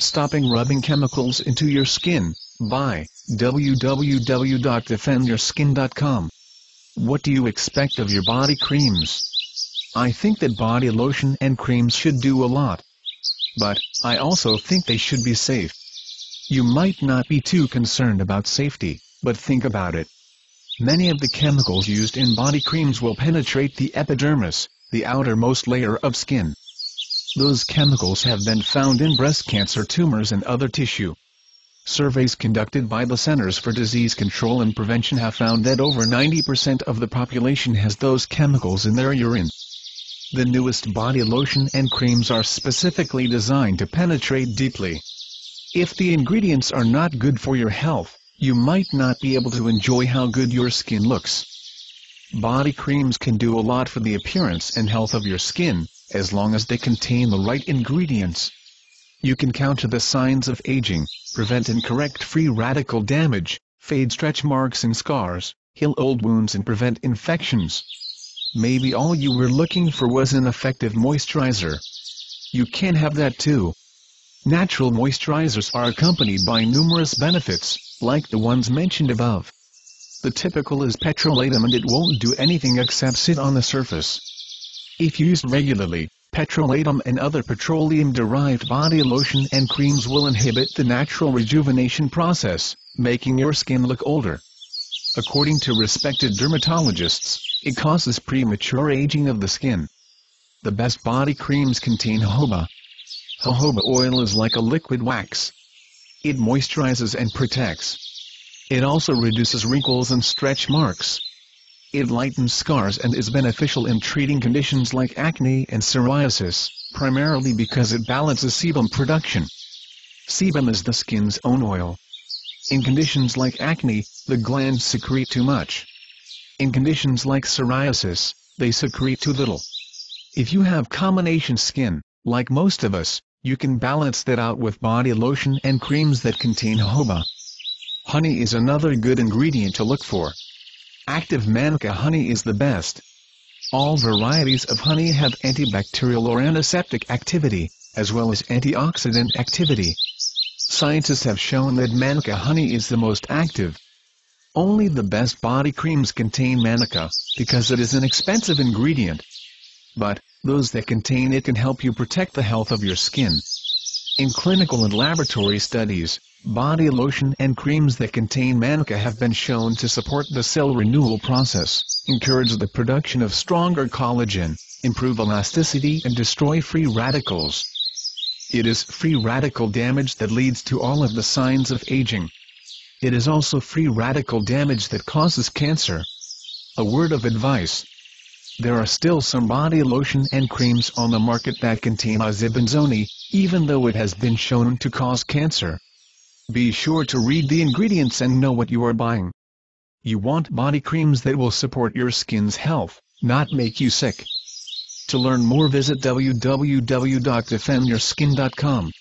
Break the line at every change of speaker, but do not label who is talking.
Stopping rubbing chemicals into your skin, by www.defendyourskin.com. What do you expect of your body creams? I think that body lotion and creams should do a lot. But, I also think they should be safe. You might not be too concerned about safety, but think about it. Many of the chemicals used in body creams will penetrate the epidermis, the outermost layer of skin. Those chemicals have been found in breast cancer tumors and other tissue. Surveys conducted by the Centers for Disease Control and Prevention have found that over 90% of the population has those chemicals in their urine. The newest body lotion and creams are specifically designed to penetrate deeply. If the ingredients are not good for your health, you might not be able to enjoy how good your skin looks. Body creams can do a lot for the appearance and health of your skin, as long as they contain the right ingredients. You can counter the signs of aging, prevent and correct free radical damage, fade stretch marks and scars, heal old wounds and prevent infections. Maybe all you were looking for was an effective moisturizer. You can have that too. Natural moisturizers are accompanied by numerous benefits, like the ones mentioned above. The typical is petrolatum and it won't do anything except sit on the surface. If used regularly, petrolatum and other petroleum-derived body lotion and creams will inhibit the natural rejuvenation process, making your skin look older. According to respected dermatologists, it causes premature aging of the skin. The best body creams contain jojoba. Jojoba oil is like a liquid wax. It moisturizes and protects. It also reduces wrinkles and stretch marks. It lightens scars and is beneficial in treating conditions like acne and psoriasis, primarily because it balances sebum production. Sebum is the skin's own oil. In conditions like acne, the glands secrete too much. In conditions like psoriasis, they secrete too little. If you have combination skin, like most of us, you can balance that out with body lotion and creams that contain jojoba. Honey is another good ingredient to look for. Active manuka honey is the best. All varieties of honey have antibacterial or antiseptic activity, as well as antioxidant activity. Scientists have shown that manuka honey is the most active. Only the best body creams contain manuka, because it is an expensive ingredient. But, those that contain it can help you protect the health of your skin. In clinical and laboratory studies, Body lotion and creams that contain manuka have been shown to support the cell renewal process, encourage the production of stronger collagen, improve elasticity and destroy free radicals. It is free radical damage that leads to all of the signs of aging. It is also free radical damage that causes cancer. A word of advice. There are still some body lotion and creams on the market that contain oxybenzone, even though it has been shown to cause cancer. Be sure to read the ingredients and know what you are buying. You want body creams that will support your skin's health, not make you sick. To learn more visit www.defendyourskin.com.